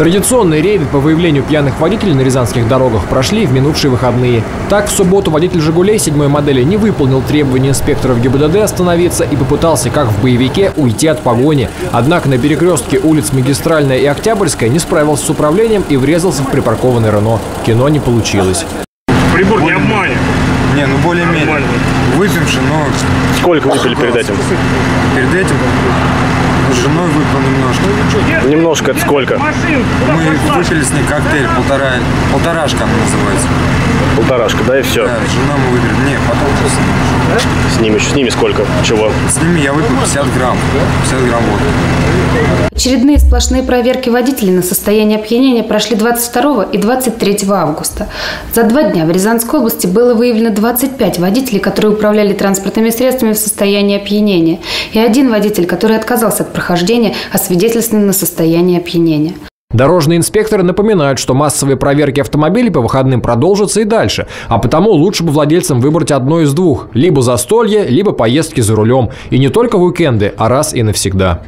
Традиционные рейды по выявлению пьяных водителей на рязанских дорогах прошли в минувшие выходные. Так, в субботу водитель «Жигулей» седьмой модели не выполнил требования инспекторов ГИБДД остановиться и попытался, как в боевике, уйти от погони. Однако на перекрестке улиц Магистральная и Октябрьская не справился с управлением и врезался в припаркованный «Рено». Кино не получилось. Прибор не обманет. Не, ну более-менее. Выпивши, но Сколько выпили перед этим? перед этим немножко. Это сколько? Мы выпили с ней коктейль, полтора, полторашка называется. Полторашка, да, и все. Да, с женой мы выпили. С- ними, с ними сколько? Чего? с ними я выпил 50 грамм. 50 грамм водки. Очередные сплошные проверки водителей на состояние опьянения прошли 22 и 23 августа. За два дня в Рязанской области было выявлено 25 водителей, которые управляли транспортными средствами в состоянии опьянения, и один водитель, который отказался от прохождения освидетельствованием на состояние опьянения. Дорожные инспекторы напоминают, что массовые проверки автомобилей по выходным продолжатся и дальше, а потому лучше бы владельцам выбрать одно из двух – либо застолье, либо поездки за рулем. И не только в уикенды, а раз и навсегда.